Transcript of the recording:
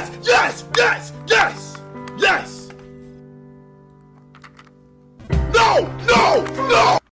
Yes! Yes! Yes! Yes! Yes! No! No! No!